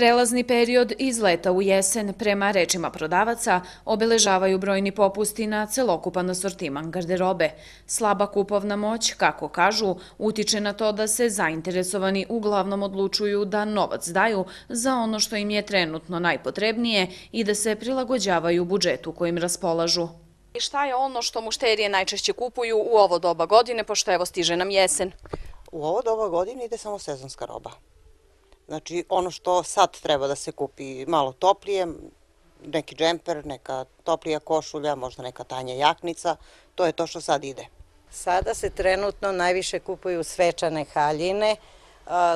Prelazni period iz leta u jesen prema rečima prodavaca obeležavaju brojni popusti na celokupan asortiman garderobe. Slaba kupovna moć, kako kažu, utiče na to da se zainteresovani uglavnom odlučuju da novac daju za ono što im je trenutno najpotrebnije i da se prilagođavaju budžetu kojim raspolažu. I šta je ono što mušterije najčešće kupuju u ovo doba godine, pošto evo stiže nam jesen? U ovo doba godine ide samo sezonska roba. Znači, ono što sad treba da se kupi malo toplije, neki džemper, neka toplija košulja, možda neka tanja jaknica, to je to što sad ide. Sada se trenutno najviše kupuju svečane haljine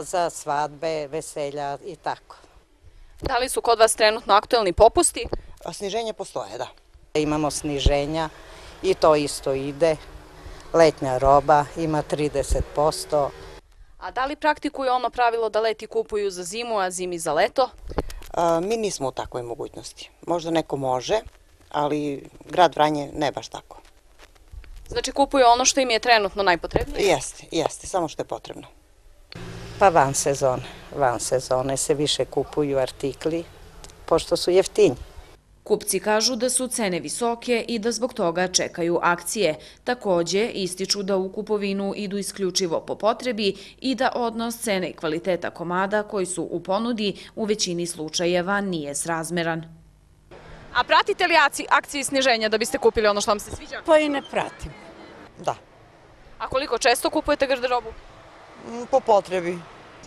za svadbe, veselja i tako. Da li su kod vas trenutno aktuelni popusti? Sniženje postoje, da. Imamo sniženja i to isto ide. Letnja roba ima 30%. A da li praktikuju ono pravilo da leti kupuju za zimu, a zimi za leto? Mi nismo u takvoj mogućnosti. Možda neko može, ali grad Vranje ne baš tako. Znači kupuju ono što im je trenutno najpotrebnije? Jeste, jeste, samo što je potrebno. Pa van sezone. Van sezone se više kupuju artikli, pošto su jeftini. Kupci kažu da su cene visoke i da zbog toga čekaju akcije. Takođe, ističu da u kupovinu idu isključivo po potrebi i da odnos cene i kvaliteta komada koji su u ponudi u većini slučajeva nije srazmeran. A pratite li akcije sniženja da biste kupili ono što vam se sviđa? Pa i ne pratim. Da. A koliko često kupujete garderobu? Mm, po potrebi.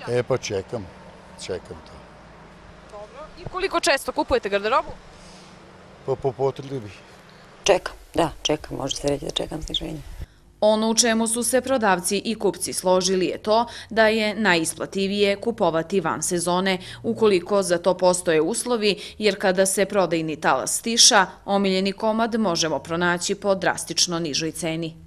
E pa čekam, čekam to. Dobro. I koliko često kupujete garderobu? Pa po potrebi. Čekam, da, čekam, može se reći da čekam sniženje. Ono u čemu su se prodavci i kupci složili je to da je najisplativije kupovati van sezone ukoliko za to postoje uslovi, jer kada se prodajni talas stiša, omiljeni komad možemo pronaći po drastično nižoj ceni.